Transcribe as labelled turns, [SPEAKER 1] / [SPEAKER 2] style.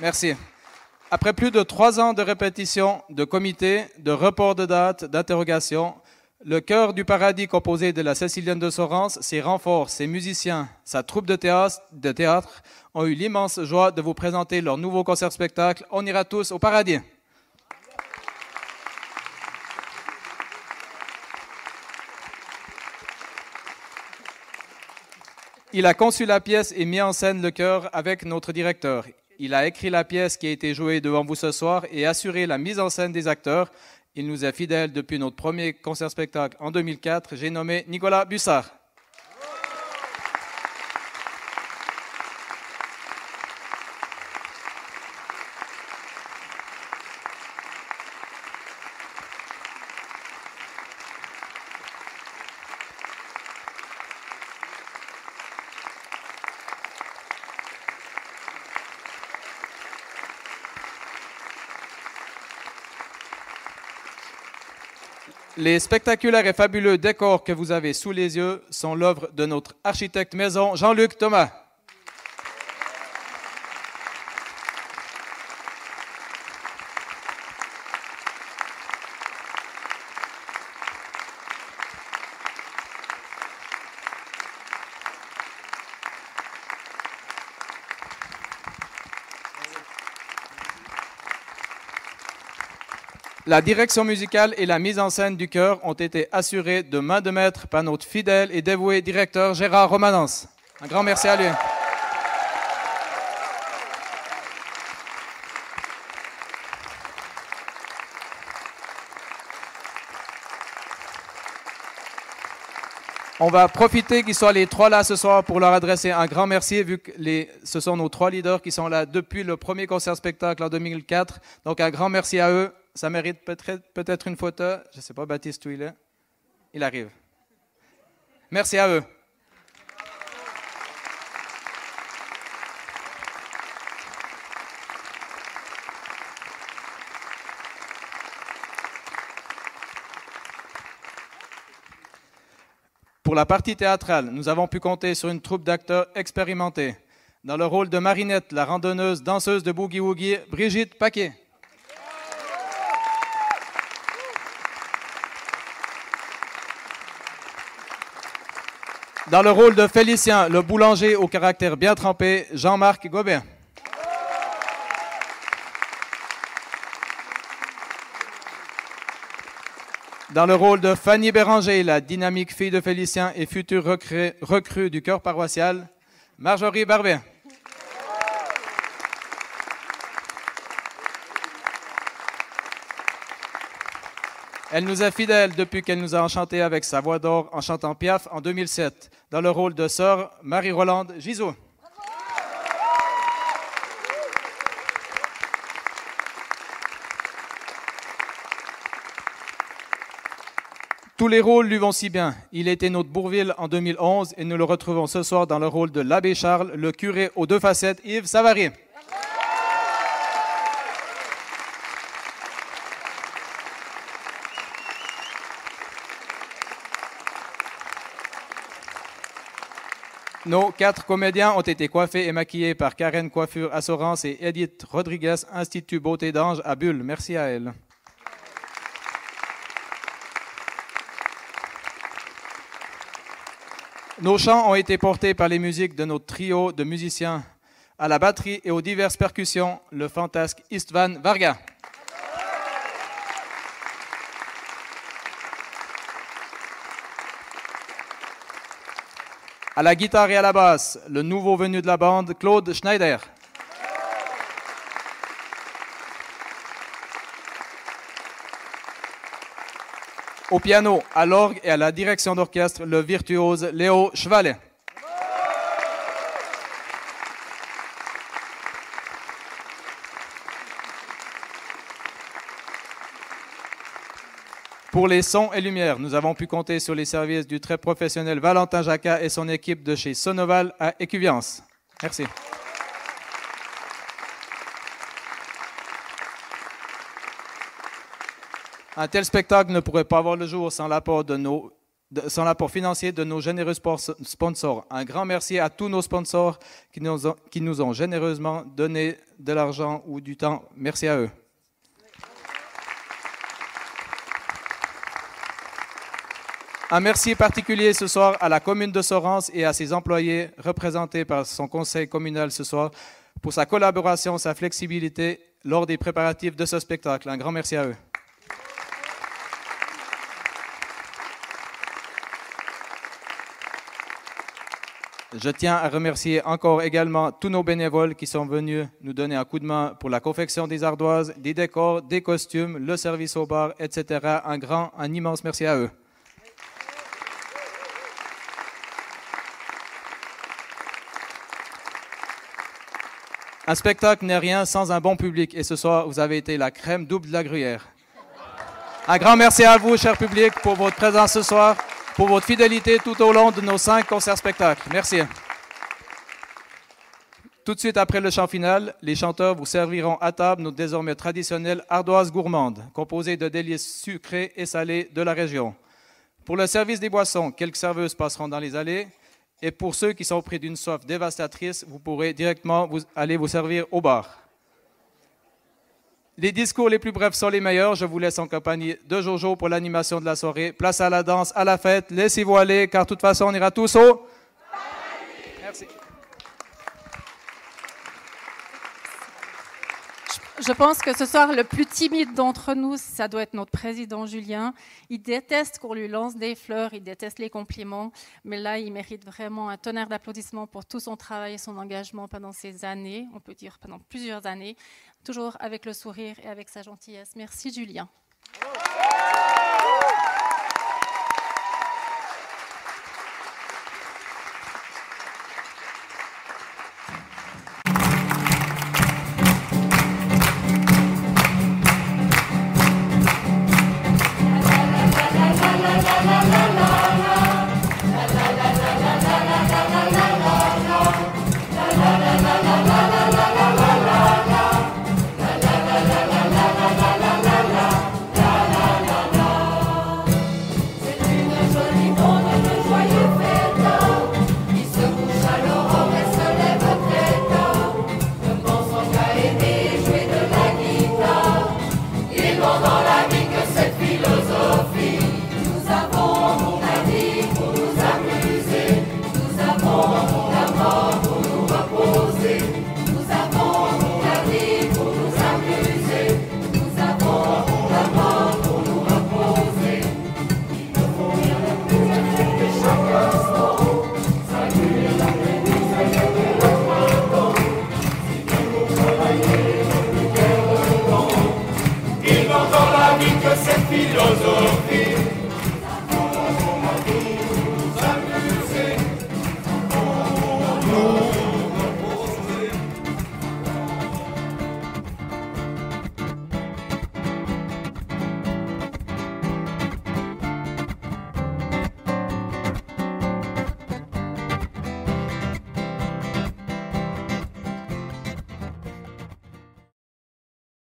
[SPEAKER 1] Merci. Après plus de trois ans de répétition, de comités, de report de date, d'interrogation, le chœur du paradis composé de la Cécilienne de Sorens, ses renforts, ses musiciens, sa troupe de théâtre, de théâtre ont eu l'immense joie de vous présenter leur nouveau concert-spectacle On ira tous au paradis. Il a conçu la pièce et mis en scène le chœur avec notre directeur. Il a écrit la pièce qui a été jouée devant vous ce soir et assuré la mise en scène des acteurs. Il nous est fidèle depuis notre premier concert-spectacle en 2004. J'ai nommé Nicolas Bussard. Les spectaculaires et fabuleux décors que vous avez sous les yeux sont l'œuvre de notre architecte maison Jean-Luc Thomas. La direction musicale et la mise en scène du chœur ont été assurées de main de maître par notre fidèle et dévoué directeur Gérard Romanens. Un grand merci à lui. On va profiter qu'ils soient les trois là ce soir pour leur adresser un grand merci, vu que ce sont nos trois leaders qui sont là depuis le premier concert-spectacle en 2004. Donc un grand merci à eux. Ça mérite peut-être une photo. Je ne sais pas, Baptiste, où il est. Il arrive. Merci à eux. Pour la partie théâtrale, nous avons pu compter sur une troupe d'acteurs expérimentés. Dans le rôle de Marinette, la randonneuse danseuse de Boogie Woogie, Brigitte Paquet. Dans le rôle de Félicien, le boulanger au caractère bien trempé, Jean-Marc Gobert. Dans le rôle de Fanny Béranger, la dynamique fille de Félicien et future recrue, du cœur paroissial, Marjorie Barbet. Elle nous est fidèle depuis qu'elle nous a enchantés avec sa voix d'or en chantant Piaf en 2007, dans le rôle de sœur Marie-Rolande Gisot. Tous les rôles lui vont si bien. Il était notre Bourville en 2011 et nous le retrouvons ce soir dans le rôle de l'abbé Charles, le curé aux deux facettes, Yves Savary. Nos quatre comédiens ont été coiffés et maquillés par Karen Coiffure Assurance et Edith Rodriguez, Institut Beauté d'Ange à Bulle. Merci à elle. Nos chants ont été portés par les musiques de notre trio de musiciens à la batterie et aux diverses percussions, le fantasque Istvan Varga. À la guitare et à la basse, le nouveau venu de la bande, Claude Schneider. Au piano, à l'orgue et à la direction d'orchestre, le virtuose Léo Chevalet. Pour les sons et lumières, nous avons pu compter sur les services du très professionnel Valentin Jacquat et son équipe de chez Sonoval à Écuviance. Merci. Un tel spectacle ne pourrait pas avoir le jour sans l'apport de nos pour financer de nos généreux sponsors. Un grand merci à tous nos sponsors qui nous ont généreusement donné de l'argent ou du temps. Merci à eux. Un merci particulier ce soir à la commune de Sorens et à ses employés représentés par son conseil communal ce soir pour sa collaboration, sa flexibilité lors des préparatifs de ce spectacle. Un grand merci à eux. Je tiens à remercier encore également tous nos bénévoles qui sont venus nous donner un coup de main pour la confection des ardoises, des décors, des costumes, le service au bar, etc. Un grand, un immense merci à eux. Un spectacle n'est rien sans un bon public et ce soir, vous avez été la crème double de la gruyère. Un grand merci à vous, cher public, pour votre présence ce soir, pour votre fidélité tout au long de nos cinq concerts spectacles. Merci. Tout de suite après le chant final, les chanteurs vous serviront à table nos désormais traditionnelles ardoises gourmandes, composées de délices sucrées et salées de la région. Pour le service des boissons, quelques serveuses passeront dans les allées et pour ceux qui sont pris d'une soif dévastatrice, vous pourrez directement aller vous servir au bar. Les discours les plus brefs sont les meilleurs. Je vous laisse en compagnie de Jojo pour l'animation de la soirée. Place à la danse, à la fête. Laissez-vous aller, car de toute façon, on ira tous au... Merci.
[SPEAKER 2] Je pense que ce soir, le plus timide d'entre nous, ça doit être notre président Julien. Il déteste qu'on lui lance des fleurs, il déteste les compliments, mais là, il mérite vraiment un tonnerre d'applaudissements pour tout son travail et son engagement pendant ces années, on peut dire pendant plusieurs années, toujours avec le sourire et avec sa gentillesse. Merci Julien. filosofi